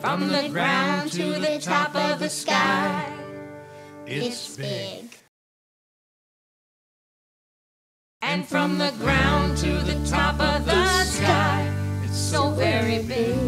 From the ground to the top of the sky, it's big. And from the ground to the top of the sky, it's so very big.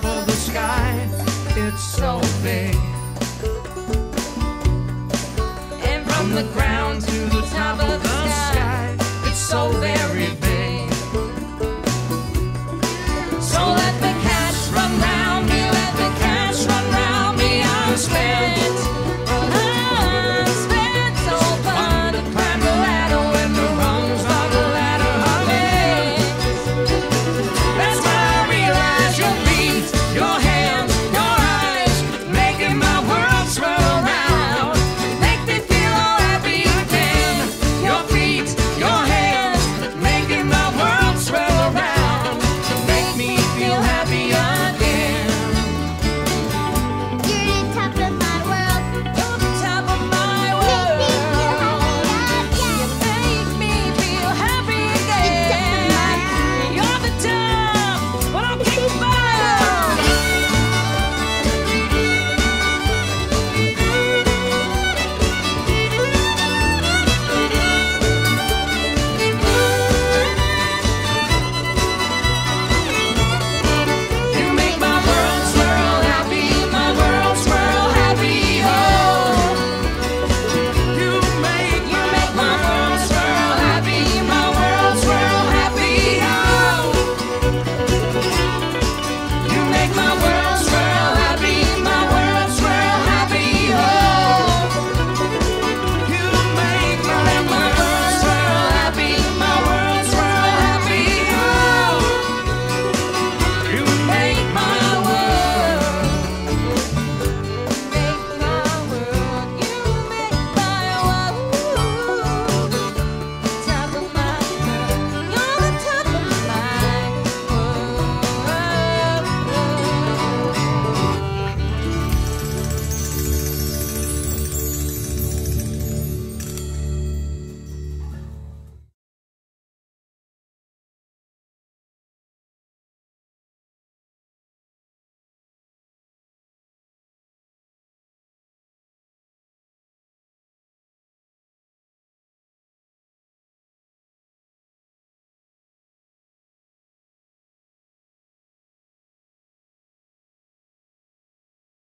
top of the sky. It's so big. And from the ground to the top of the sky, it's so